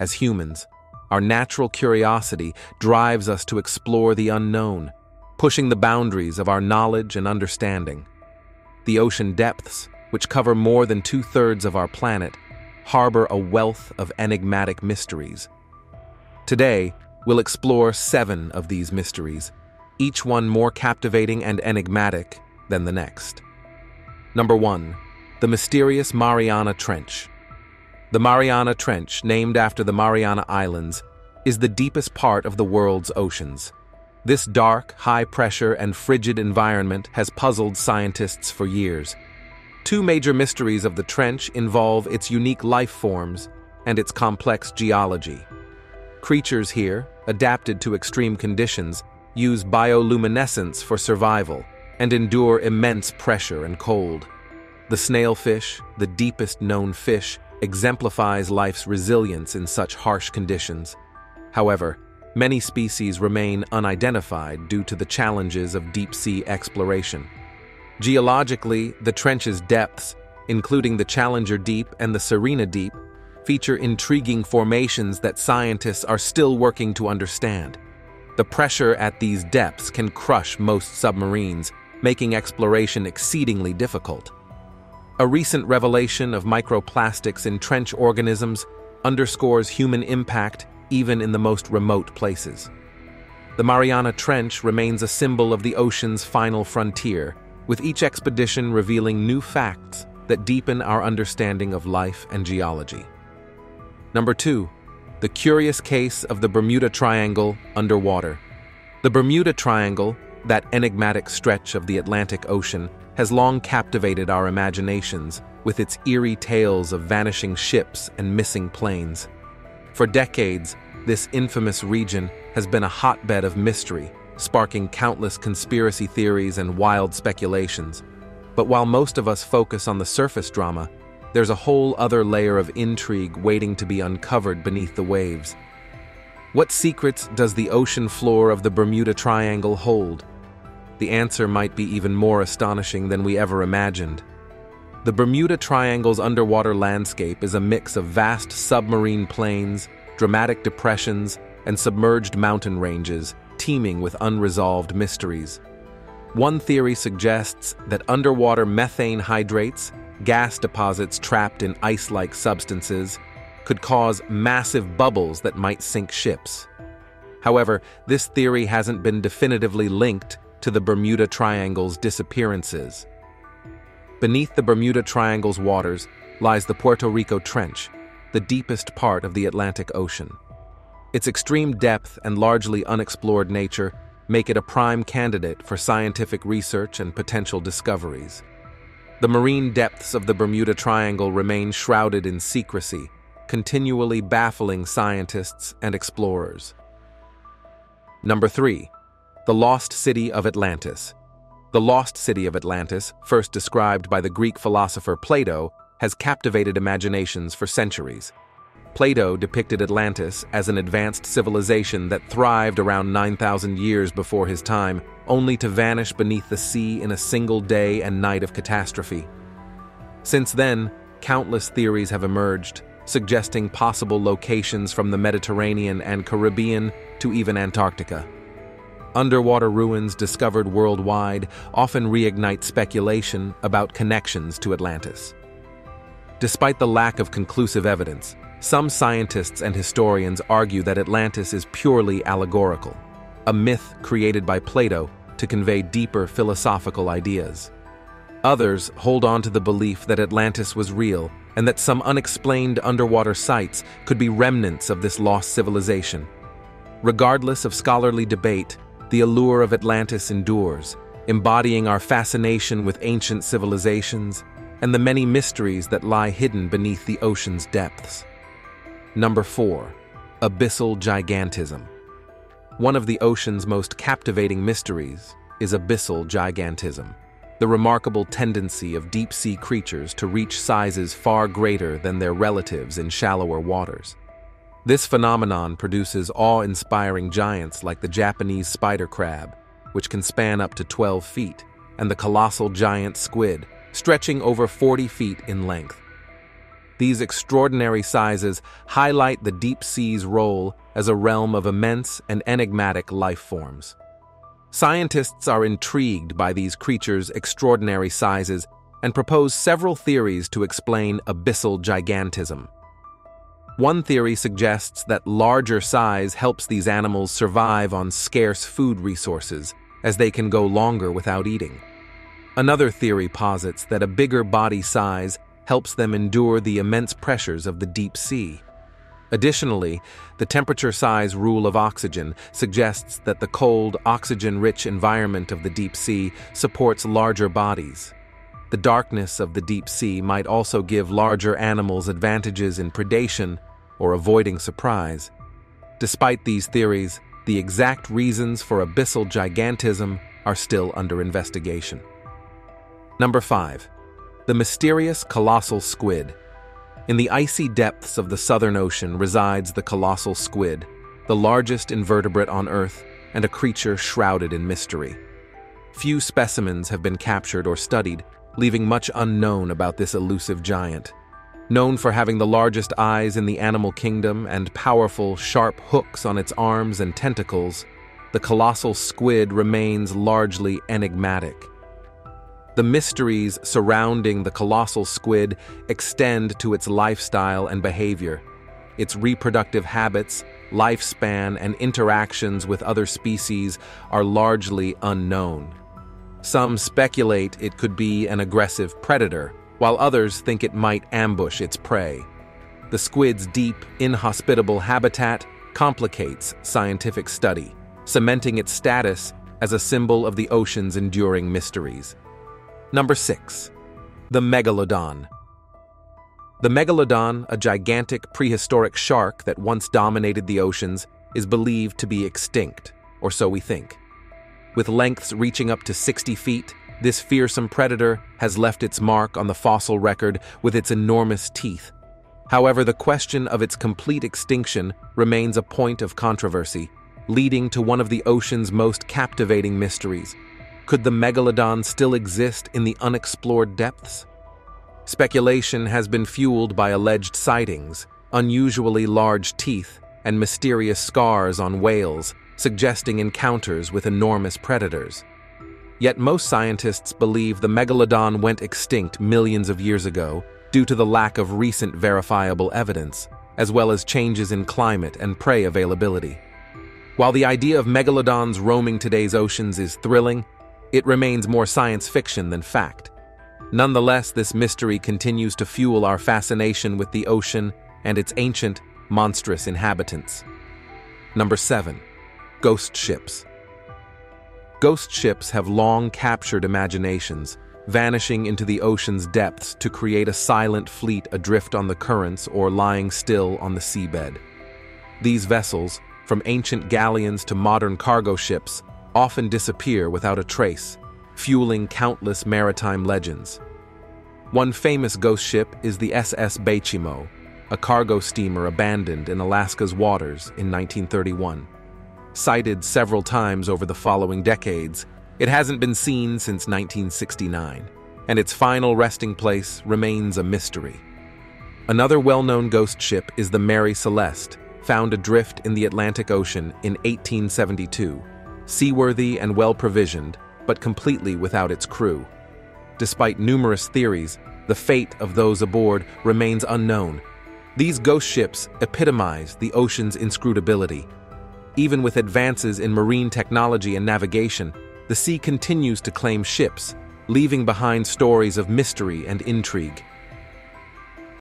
As humans, our natural curiosity drives us to explore the unknown, pushing the boundaries of our knowledge and understanding. The ocean depths, which cover more than two thirds of our planet, harbor a wealth of enigmatic mysteries. Today, we'll explore seven of these mysteries, each one more captivating and enigmatic than the next. Number 1. The mysterious Mariana Trench. The Mariana Trench, named after the Mariana Islands, is the deepest part of the world's oceans. This dark, high pressure, and frigid environment has puzzled scientists for years. Two major mysteries of the trench involve its unique life forms and its complex geology. Creatures here, adapted to extreme conditions, use bioluminescence for survival and endure immense pressure and cold. The snailfish, the deepest known fish, exemplifies life's resilience in such harsh conditions. However, many species remain unidentified due to the challenges of deep-sea exploration. Geologically, the trench's depths, including the Challenger Deep and the Sirena Deep, feature intriguing formations that scientists are still working to understand. The pressure at these depths can crush most submarines, making exploration exceedingly difficult. A recent revelation of microplastics in trench organisms underscores human impact even in the most remote places. The Mariana Trench remains a symbol of the ocean's final frontier, with each expedition revealing new facts that deepen our understanding of life and geology. Number 2. The curious case of the Bermuda Triangle underwater. The Bermuda Triangle, that enigmatic stretch of the Atlantic Ocean, has long captivated our imaginations with its eerie tales of vanishing ships and missing planes. For decades, this infamous region has been a hotbed of mystery, sparking countless conspiracy theories and wild speculations. But while most of us focus on the surface drama, there's a whole other layer of intrigue waiting to be uncovered beneath the waves. What secrets does the ocean floor of the Bermuda Triangle hold? the answer might be even more astonishing than we ever imagined. The Bermuda Triangle's underwater landscape is a mix of vast submarine plains, dramatic depressions, and submerged mountain ranges, teeming with unresolved mysteries. One theory suggests that underwater methane hydrates, gas deposits trapped in ice-like substances, could cause massive bubbles that might sink ships. However, this theory hasn't been definitively linked to the Bermuda Triangle's disappearances. Beneath the Bermuda Triangle's waters lies the Puerto Rico Trench, the deepest part of the Atlantic Ocean. Its extreme depth and largely unexplored nature make it a prime candidate for scientific research and potential discoveries. The marine depths of the Bermuda Triangle remain shrouded in secrecy, continually baffling scientists and explorers. Number 3. The Lost City of Atlantis. The Lost City of Atlantis, first described by the Greek philosopher Plato, has captivated imaginations for centuries. Plato depicted Atlantis as an advanced civilization that thrived around 9,000 years before his time, only to vanish beneath the sea in a single day and night of catastrophe. Since then, countless theories have emerged, suggesting possible locations from the Mediterranean and Caribbean to even Antarctica. Underwater ruins discovered worldwide often reignite speculation about connections to Atlantis. Despite the lack of conclusive evidence, some scientists and historians argue that Atlantis is purely allegorical, a myth created by Plato to convey deeper philosophical ideas. Others hold on to the belief that Atlantis was real and that some unexplained underwater sites could be remnants of this lost civilization. Regardless of scholarly debate, the allure of Atlantis endures, embodying our fascination with ancient civilizations and the many mysteries that lie hidden beneath the ocean's depths. Number 4. Abyssal Gigantism One of the ocean's most captivating mysteries is abyssal gigantism, the remarkable tendency of deep-sea creatures to reach sizes far greater than their relatives in shallower waters. This phenomenon produces awe-inspiring giants like the Japanese spider crab, which can span up to 12 feet, and the colossal giant squid, stretching over 40 feet in length. These extraordinary sizes highlight the deep sea's role as a realm of immense and enigmatic life forms. Scientists are intrigued by these creatures' extraordinary sizes and propose several theories to explain abyssal gigantism. One theory suggests that larger size helps these animals survive on scarce food resources, as they can go longer without eating. Another theory posits that a bigger body size helps them endure the immense pressures of the deep sea. Additionally, the temperature size rule of oxygen suggests that the cold, oxygen rich environment of the deep sea supports larger bodies. The darkness of the deep sea might also give larger animals advantages in predation or avoiding surprise. Despite these theories, the exact reasons for abyssal gigantism are still under investigation. Number 5. The mysterious colossal squid. In the icy depths of the Southern Ocean resides the colossal squid, the largest invertebrate on Earth and a creature shrouded in mystery. Few specimens have been captured or studied, leaving much unknown about this elusive giant. Known for having the largest eyes in the animal kingdom and powerful, sharp hooks on its arms and tentacles, the colossal squid remains largely enigmatic. The mysteries surrounding the colossal squid extend to its lifestyle and behavior. Its reproductive habits, lifespan, and interactions with other species are largely unknown. Some speculate it could be an aggressive predator, while others think it might ambush its prey. The squid's deep, inhospitable habitat complicates scientific study, cementing its status as a symbol of the ocean's enduring mysteries. Number 6. The Megalodon. The megalodon, a gigantic prehistoric shark that once dominated the oceans, is believed to be extinct, or so we think. With lengths reaching up to 60 feet, this fearsome predator has left its mark on the fossil record with its enormous teeth. However, the question of its complete extinction remains a point of controversy, leading to one of the ocean's most captivating mysteries could the megalodon still exist in the unexplored depths? Speculation has been fueled by alleged sightings, unusually large teeth, and mysterious scars on whales, suggesting encounters with enormous predators. Yet most scientists believe the megalodon went extinct millions of years ago due to the lack of recent verifiable evidence, as well as changes in climate and prey availability. While the idea of megalodons roaming today's oceans is thrilling, it remains more science fiction than fact. Nonetheless, this mystery continues to fuel our fascination with the ocean and its ancient, monstrous inhabitants. Number 7. Ghost Ships Ghost ships have long captured imaginations, vanishing into the ocean's depths to create a silent fleet adrift on the currents or lying still on the seabed. These vessels, from ancient galleons to modern cargo ships, often disappear without a trace, fueling countless maritime legends. One famous ghost ship is the SS Baychimo, a cargo steamer abandoned in Alaska's waters in 1931. Sighted several times over the following decades, it hasn't been seen since 1969, and its final resting place remains a mystery. Another well-known ghost ship is the Mary Celeste, found adrift in the Atlantic Ocean in 1872 seaworthy and well provisioned, but completely without its crew. Despite numerous theories, the fate of those aboard remains unknown. These ghost ships epitomize the ocean's inscrutability. Even with advances in marine technology and navigation, the sea continues to claim ships, leaving behind stories of mystery and intrigue.